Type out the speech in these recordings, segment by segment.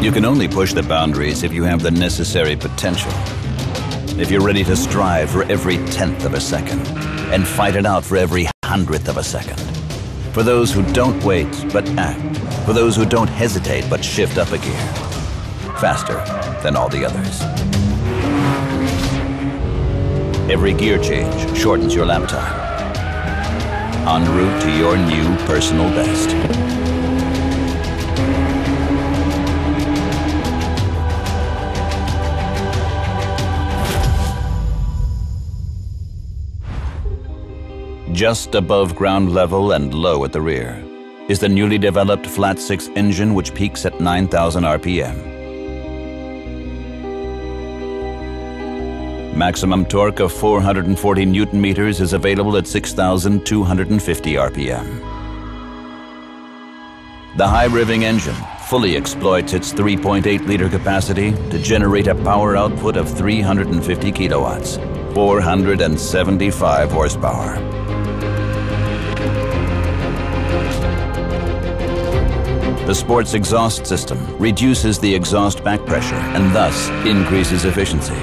You can only push the boundaries if you have the necessary potential. If you're ready to strive for every tenth of a second and fight it out for every hundredth of a second. For those who don't wait but act. For those who don't hesitate but shift up a gear. Faster than all the others. Every gear change shortens your lap time. En route to your new personal best. Just above ground level and low at the rear is the newly developed flat six engine which peaks at 9,000 RPM. Maximum torque of 440 newton meters is available at 6,250 RPM. The high revving engine fully exploits its 3.8 liter capacity to generate a power output of 350 kilowatts, 475 horsepower. The sport's exhaust system reduces the exhaust back pressure and thus increases efficiency.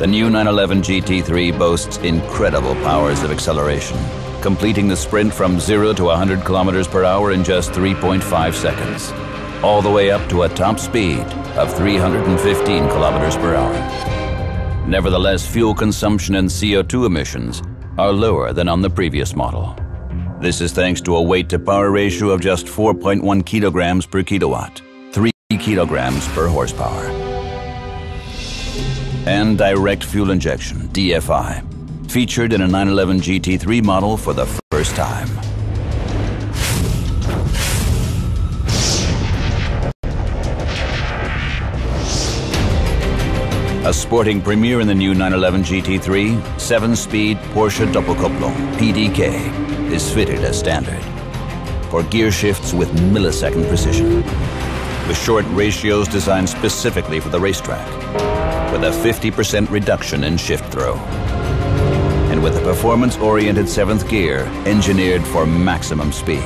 The new 911 GT3 boasts incredible powers of acceleration, completing the sprint from 0 to 100 kilometers per hour in just 3.5 seconds, all the way up to a top speed of 315 kilometers per hour. Nevertheless, fuel consumption and CO2 emissions are lower than on the previous model. This is thanks to a weight to power ratio of just 4.1 kilograms per kilowatt, 3 kilograms per horsepower. And direct fuel injection, DFI, featured in a 911 GT3 model for the first time. A sporting premiere in the new 911 GT3, 7-speed Porsche Doppelkupplung, PDK, is fitted as standard for gear shifts with millisecond precision. With short ratios designed specifically for the racetrack, with a 50% reduction in shift throw. And with a performance-oriented seventh gear engineered for maximum speed.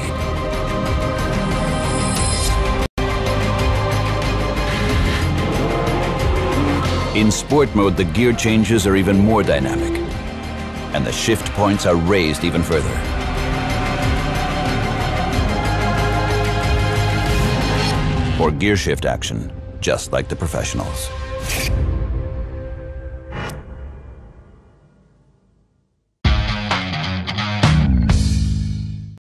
In sport mode, the gear changes are even more dynamic, and the shift points are raised even further. For gear shift action, just like the professionals.